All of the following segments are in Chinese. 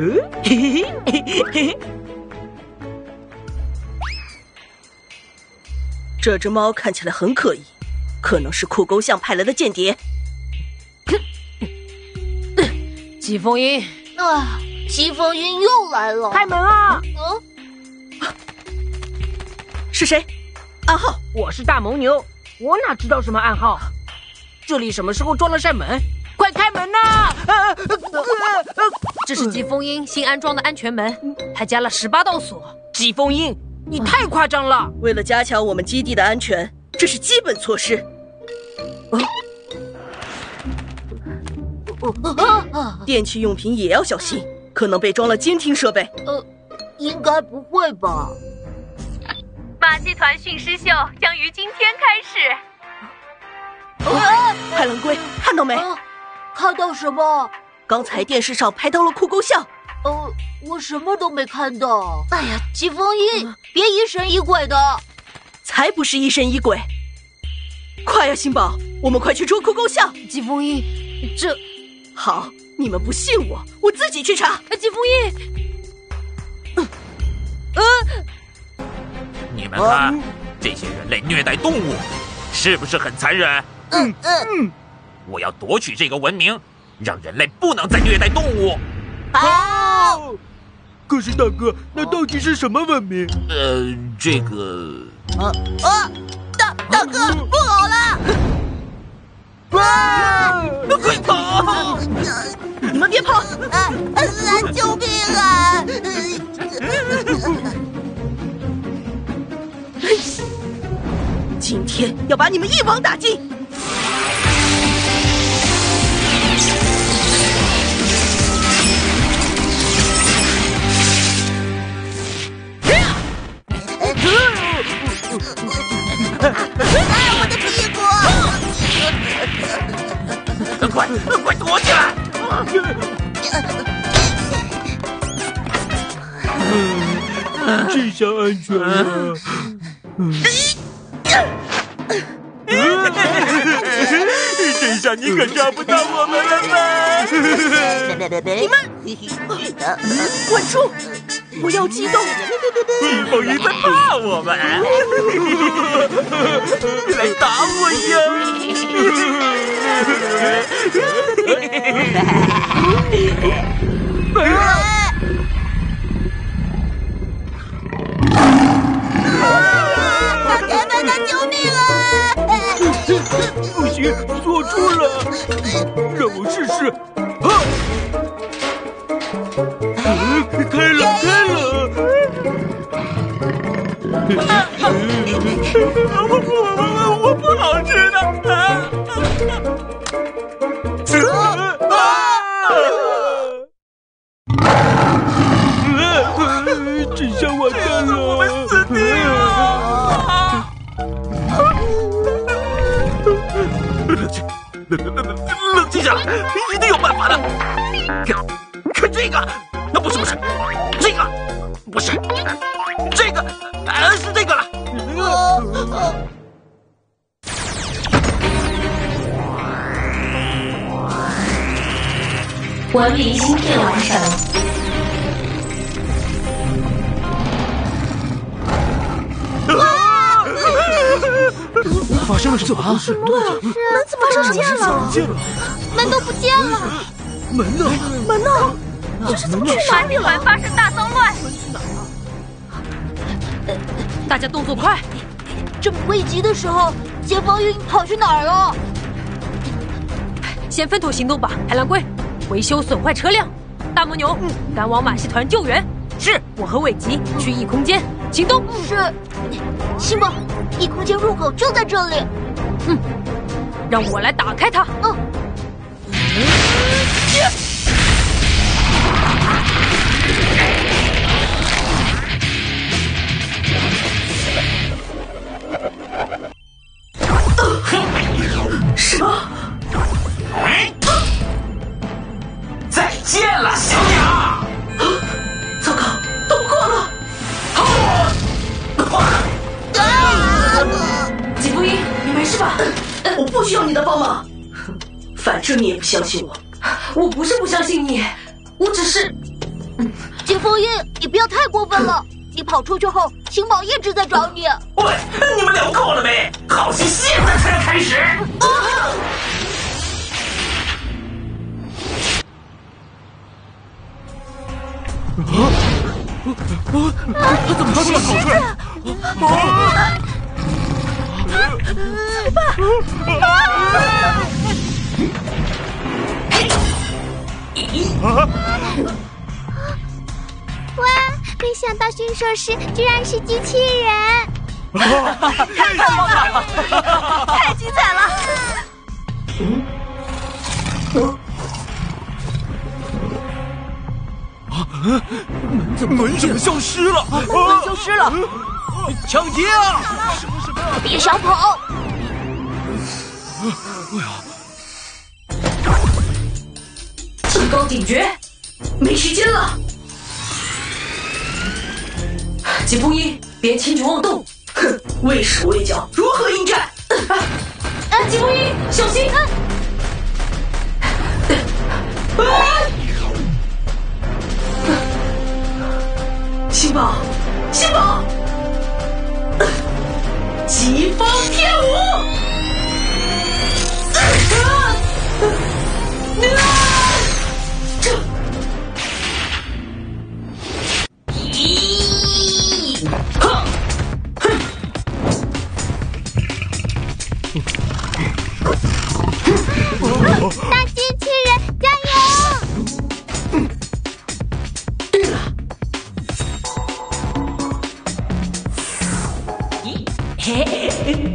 嘿嘿嘿嘿。这只猫看起来很可疑，可能是酷狗巷派来的间谍。疾风鹰，啊，疾风鹰又来了！开门啊！嗯，是谁？暗号？我是大蒙牛，我哪知道什么暗号？这里什么时候装了扇门？快开门呐！这是季风鹰新安装的安全门，还加了十八道锁。季风鹰，你太夸张了！为了加强我们基地的安全，这是基本措施。电器用品也要小心，可能被装了监听设备。呃，应该不会吧？马戏团驯狮秀将于今天开始。海蓝龟，看到没？啊，看到什么？刚才电视上拍到了酷狗巷。呃，我什么都没看到。哎呀，季风鹰，别疑神疑鬼的。才不是疑神疑鬼！快呀，星宝，我们快去捉酷狗巷！季风一，这好，你们不信我，我自己去查。季风一，嗯，呃，你们看，这些人类虐待动物，是不是很残忍？嗯嗯嗯，我要夺取这个文明，让人类不能再虐待动物。好。可是大哥，那到底是什么文明？呃，这个啊啊！大大哥，不好了！啊！快跑！你们别跑！啊！啊救命啊！今天要把你们一网打尽！安全了。这下你可抓不到我们了吧？你们稳住！不要激动！疾风鹰在怕我们，你来打我呀！大开了，开了。我不，我我不好吃的。呃这下完蛋了，我们死定冷一定有办法的。看，看这个，那不是不是，这个不是，这个，呃，是这个了。文明芯片完成。生了什么？门怎么不见了？见了，门都不见了！门呢？门呢？这是怎么去马戏团发生大骚乱，去哪了大家动作快！这么危急的时候，解放鹰跑去哪儿了？先分头行动吧，海蓝龟，维修损坏车辆；大魔牛，赶往马戏团救援。是我和伟吉去异空间行动。是，星宝，异空间入口就在这里。哼让我来打开它。嗯，需要你的帮忙，反正你也不相信我。我不是不相信你，我只是……金风印，你不要太过分了。你跑出去后，星宝一直在找你。喂，你们聊够了没？好戏现在才要开始。他怎么突然跑出来？哇！没想到驯兽师居然是机器人，太棒了，太精彩了！门怎么消失了？门消失了，抢劫啊！别想跑！提高警觉，没时间了。疾风鹰，别轻举妄动！哼，畏手畏脚，如何应战？啊，疾风鹰，小心！啊星宝，星宝，疾风天舞！嘿嘿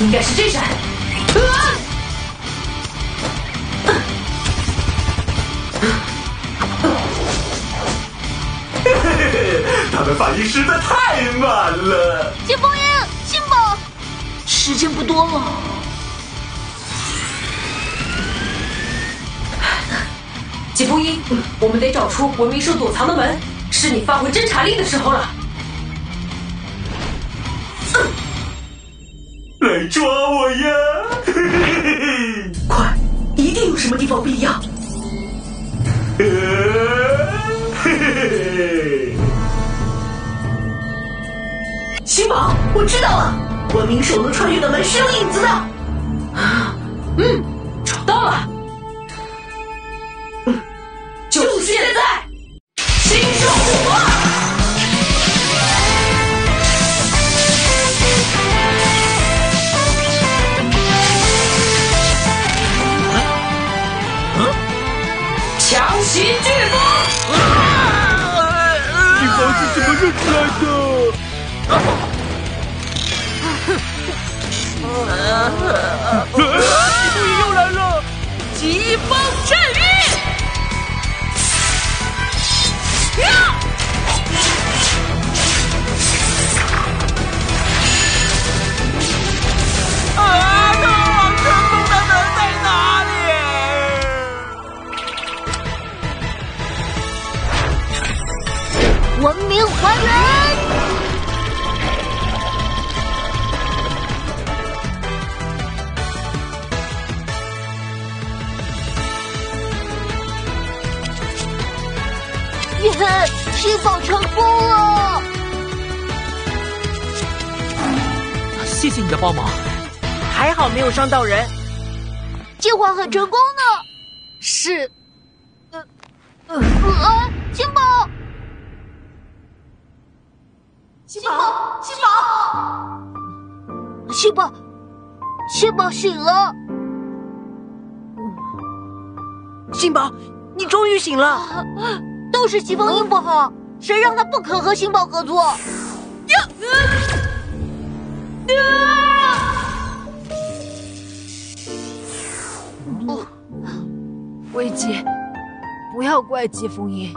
应该是这扇。啊！他们反应实在太慢了。疾风鹰，星宝，时间不多了。疾风鹰，我们得找出文明兽躲藏的门，是你发挥侦察力的时候了。抓我呀！快，一定有什么地方不一样。星宝，我知道了，文明手能穿越的门是有影子的。啊，嗯，的？疾风鹰又来了！疾风文明还原！耶！吸宝成功了！谢谢你的帮忙。还好没有伤到人。计划很成功呢。是，呃，啊，星宝，星宝，星宝，星宝，星宝醒了。杏宝，你终于醒了。都是疾风英不好，谁让他不肯和星宝合作？危机，不要怪季风鹰。